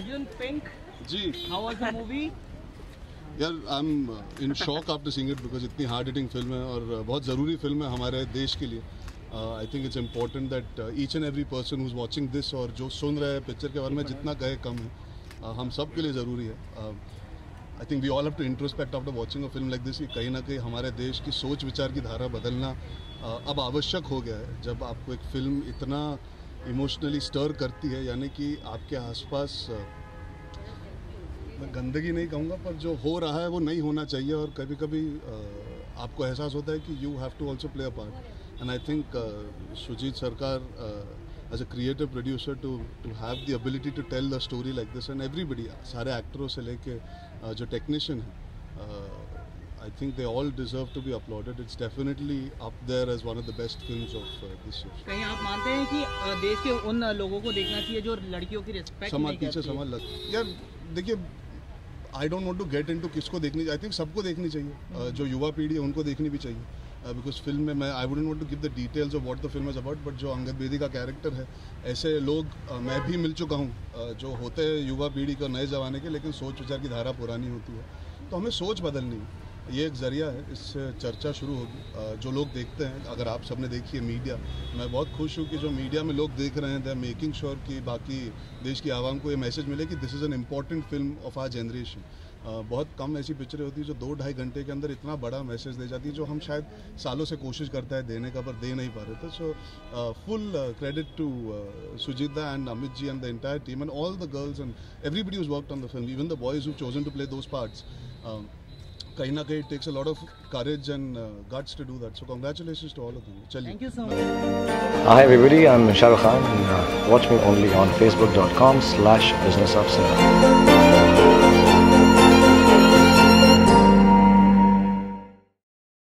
Arjun Pink, ji. how was the movie? यार I am in shock after seeing it because इतनी hard hitting film है और uh, बहुत ज़रूरी film है हमारे देश के लिए। I think it's important that each and every person who's watching this और जो सुन रहे हैं पिक्चर के बारे में जितना कहे कम है। Uh, हम सब के लिए ज़रूरी है। I think we all have to introspect after watching a film like this कि कहीं ना कहीं हमारे देश की सोच विचार की धारा बदलना uh, अब आवश्यक हो गया है। जब आपको एक फ़िल्म इतना इमोशनली स्टर करती है यानी कि आपके आसपास uh, मैं गंदगी नहीं कहूँगा पर जो हो रहा है वो नहीं होना चाहिए और कभी कभी आपको एहसास होता है कि you have to also play a part and I think Sujit Sarkar as a creative producer to to have the ability to tell the story like this and everybody सारे एक्टरों से लेके uh, जो टेक्नीशियन हैं I think they all deserve to be applauded it's definitely up there as one of the best film of this year कहीं आप मानते हैं कि देश के उन लोगों को देखना चाहिए जो लड़कियों की रिस्पेक्ट समाज पीछे समाज लग यार देखिए I don't want to get into किसको देखनी आई थिंक सबको देखनी चाहिए। Uh, जो युवा पीढ़ी है उनको देखनी भी चाहिए। बिकॉज़ फ़िल्म में मैं I wouldn't want to give the details of what the film is about but जो अंगद बेदी का कैरेक्टर है ऐसे लोग uh, मैं भी मिल चुका हूँ uh, जो होते हैं युवा पीढ़ी को नए जमाने के लेकिन सोच विचार की धारा पुरानी होती है। तो हमें सोच बदलनी है। ये एक ज़रिया है इससे चर्चा शुरू होगी जो लोग देखते हैं अगर आप सबने देखी है मीडिया मैं बहुत खुश हूँ कि जो मीडिया में लोग देख रहे हैं दे मेकिंग श्योर कि बाकी देश की आवाम को ये मैसेज मिले कि this is an important film of our generation बहुत कम ऐसी पिक्चरें होती है जो दो ढाई घंटे के अंदर इतना बड़ा मैसेज दे जाती है जो हम शायद सालों से कोशिश करता है देने का पर दे नहीं पा रहे थे। So full credit to Sujita and Amit ji and the entire team and all the girls and everybody who's worked on the film even the boys who chosen to play those um, कहीं ना कहीं takes a lot of courage and guts to do that so congratulations to all of them चलिए thank you so much Hi everybody, I'm Shah Rukh Khan and uh, watch me only on facebook.com slash business of cinema.